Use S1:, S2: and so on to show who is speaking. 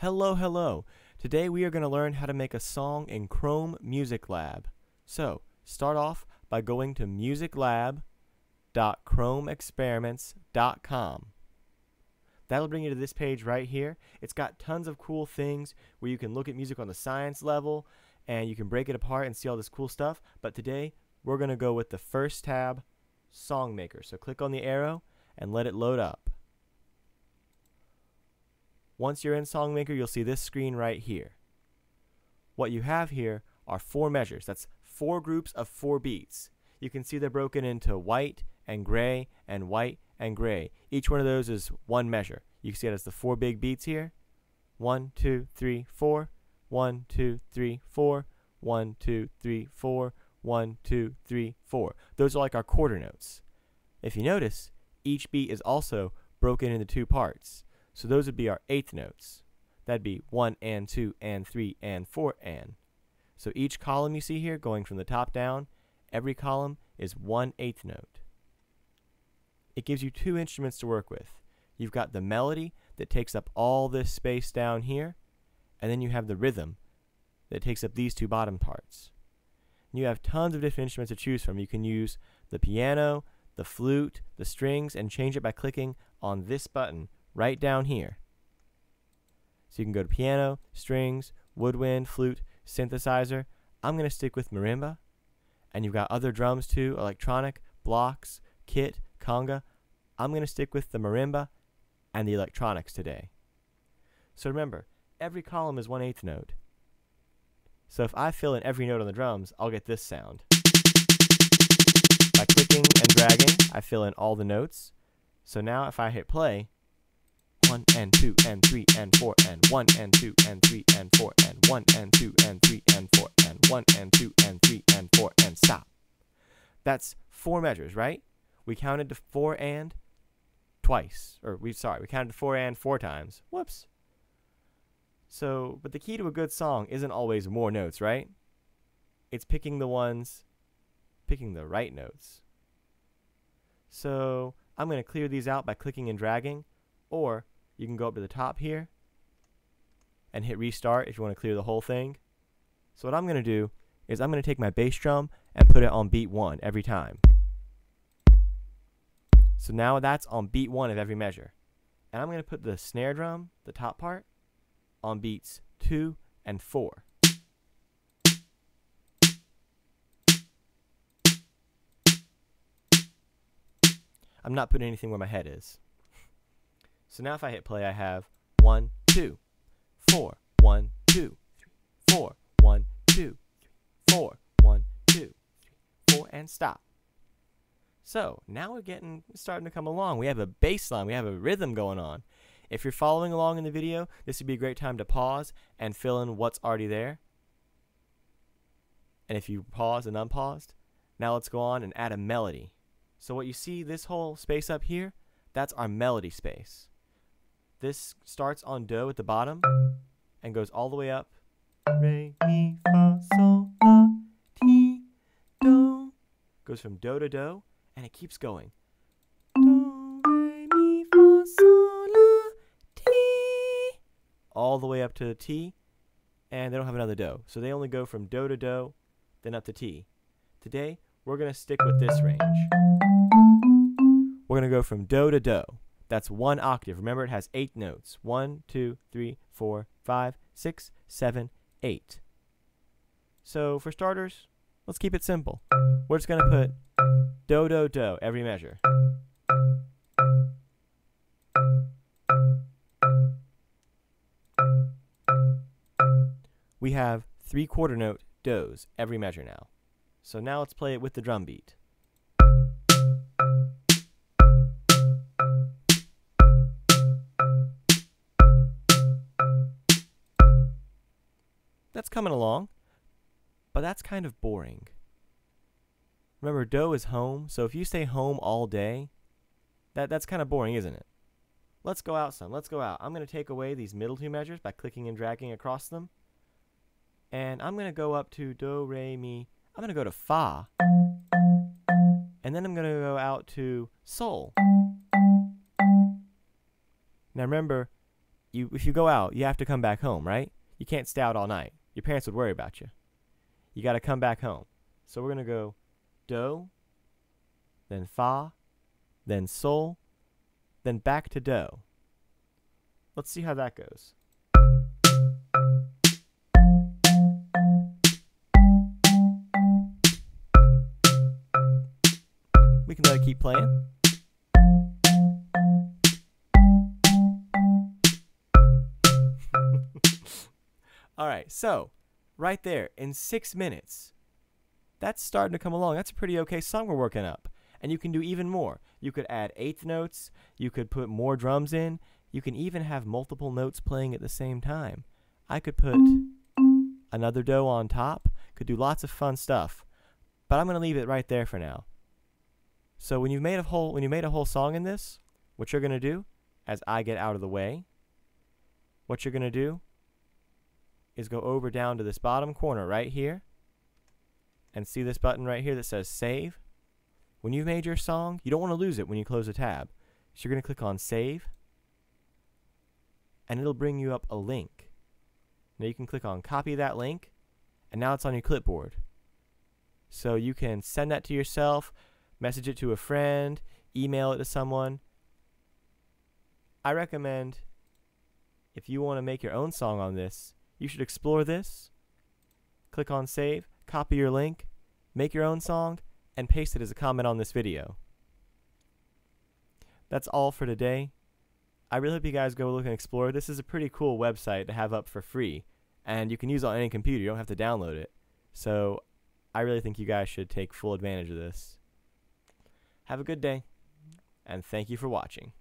S1: Hello, hello. Today we are going to learn how to make a song in Chrome Music Lab. So, start off by going to musiclab.chromeexperiments.com. That'll bring you to this page right here. It's got tons of cool things where you can look at music on the science level and you can break it apart and see all this cool stuff. But today we're going to go with the first tab, Songmaker. So click on the arrow and let it load up. Once you're in Songmaker, you'll see this screen right here. What you have here are four measures. That's four groups of four beats. You can see they're broken into white and gray and white and gray. Each one of those is one measure. You can see it as the four big beats here. One, two, three, four. One, two, three, four. One, two, three, four. One, two, three, four. Those are like our quarter notes. If you notice, each beat is also broken into two parts. So those would be our eighth notes. That'd be 1 and 2 and 3 and 4 and. So each column you see here going from the top down, every column is one eighth note. It gives you two instruments to work with. You've got the melody that takes up all this space down here, and then you have the rhythm that takes up these two bottom parts. And you have tons of different instruments to choose from. You can use the piano, the flute, the strings, and change it by clicking on this button right down here. So you can go to piano, strings, woodwind, flute, synthesizer. I'm going to stick with marimba. And you've got other drums too, electronic, blocks, kit, conga. I'm going to stick with the marimba and the electronics today. So remember, every column is one eighth note. So if I fill in every note on the drums, I'll get this sound. By clicking and dragging, I fill in all the notes. So now if I hit play, 1 and 2 and 3 and 4 and 1 and 2 and 3 and 4 and 1 and 2 and 3 and 4 and 1 and 2 and 3 and 4 and stop. That's four measures, right? We counted to 4 and twice. Or we sorry, we counted to 4 and four times. Whoops. So, but the key to a good song isn't always more notes, right? It's picking the ones picking the right notes. So, I'm going to clear these out by clicking and dragging or you can go up to the top here and hit restart if you want to clear the whole thing. So what I'm going to do is I'm going to take my bass drum and put it on beat 1 every time. So now that's on beat 1 of every measure. And I'm going to put the snare drum, the top part, on beats 2 and 4. I'm not putting anything where my head is. So now if I hit play, I have one, two, four, one, two, four, one, two, four, one, two, four, and stop. So now we're getting starting to come along. We have a bass line, we have a rhythm going on. If you're following along in the video, this would be a great time to pause and fill in what's already there. And if you pause and unpaused, now let's go on and add a melody. So what you see this whole space up here, that's our melody space. This starts on Do at the bottom and goes all the way up. Re, mi, fa, sol, la, ti, do. Goes from Do to Do, and it keeps going. Do, re, mi, fa, sol, la, ti. All the way up to the Ti, and they don't have another Do. So they only go from Do to Do, then up to Ti. Today, we're going to stick with this range. We're going to go from Do to Do. That's one octave. Remember, it has eight notes. One, two, three, four, five, six, seven, eight. So for starters, let's keep it simple. We're just going to put do, do, do every measure. We have three quarter note do's every measure now. So now let's play it with the drum beat. That's coming along, but that's kind of boring. Remember, do is home, so if you stay home all day, that, that's kind of boring, isn't it? Let's go out some. Let's go out. I'm going to take away these middle two measures by clicking and dragging across them. And I'm going to go up to do, re, mi. I'm going to go to fa. And then I'm going to go out to sol. Now remember, you if you go out, you have to come back home, right? You can't stay out all night. Your parents would worry about you. You got to come back home. So we're going to go do, then fa, then sol, then back to do. Let's see how that goes. We can let it keep playing. All right, so right there in six minutes, that's starting to come along. That's a pretty okay song we're working up. And you can do even more. You could add eighth notes, you could put more drums in, you can even have multiple notes playing at the same time. I could put another do on top, could do lots of fun stuff. But I'm going to leave it right there for now. So when you've made a whole when you made a whole song in this, what you're going to do as I get out of the way, what you're going to do is go over down to this bottom corner right here and see this button right here that says save. When you've made your song, you don't want to lose it when you close a tab. So you're going to click on save and it'll bring you up a link. Now you can click on copy that link and now it's on your clipboard. So you can send that to yourself, message it to a friend, email it to someone. I recommend if you want to make your own song on this, you should explore this. Click on save, copy your link, make your own song, and paste it as a comment on this video. That's all for today. I really hope you guys go look and explore. This is a pretty cool website to have up for free, and you can use it on any computer. You don't have to download it. So I really think you guys should take full advantage of this. Have a good day, and thank you for watching.